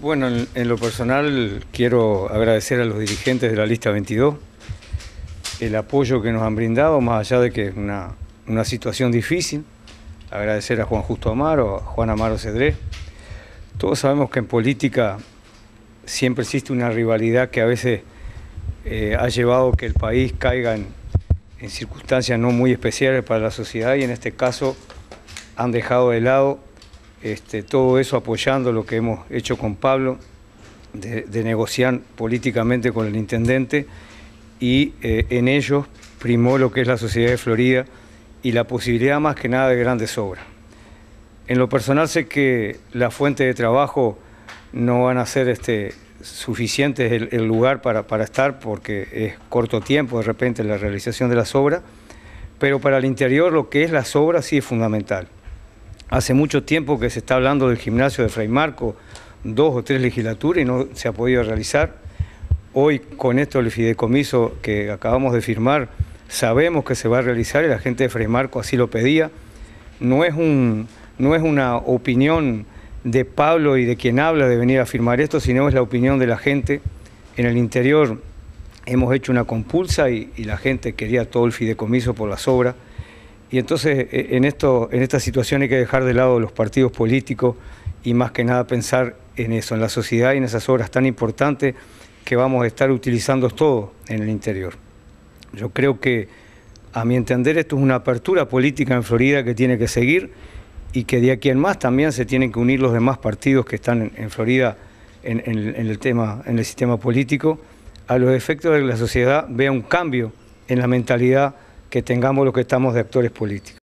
Bueno, en, lo personal quiero agradecer a los dirigentes de la lista 22 el apoyo que nos han brindado, más allá de que es una, situación difícil. Agradecer a Juan Justo Amaro, a Juan Amaro Cedré. Todos sabemos que en política siempre existe una rivalidad que a veces eh, ha llevado que el país caiga en, circunstancias no muy especiales para la sociedad y en este caso han dejado de lado este, todo eso apoyando lo que hemos hecho con Pablo, de, negociar políticamente con el intendente y eh, en ellos primó lo que es la sociedad de Florida y la posibilidad más que nada de grandes obras. En lo personal sé que la fuente de trabajo no van a ser este, suficientes el, lugar para, para, estar porque es corto tiempo de repente la realización de las obras, pero para el interior lo que es las obras sí es fundamental. Hace mucho tiempo que se está hablando del gimnasio de Fray Marco, dos o tres legislaturas y no se ha podido realizar. Hoy con esto del fideicomiso que acabamos de firmar, sabemos que se va a realizar y la gente de Fray Marco así lo pedía. No es, un, no es una opinión de Pablo y de quien habla de venir a firmar esto, sino es la opinión de la gente. En el interior hemos hecho una compulsa y, y la gente quería todo el fideicomiso por las obras. Y entonces eh, en, esto, en esta situación hay que dejar de lado los partidos políticos y más que nada pensar en eso, en la sociedad y en esas obras tan importantes que vamos a estar utilizando todos en el interior. Yo creo que, a mi entender, esto es una apertura política en Florida que tiene que seguir y que de aquí en más también se tienen que unir los demás partidos que están en, Florida en, el tema, en el sistema político, a los efectos de que la sociedad vea un cambio en la mentalidad que tengamos lo que estamos de actores políticos.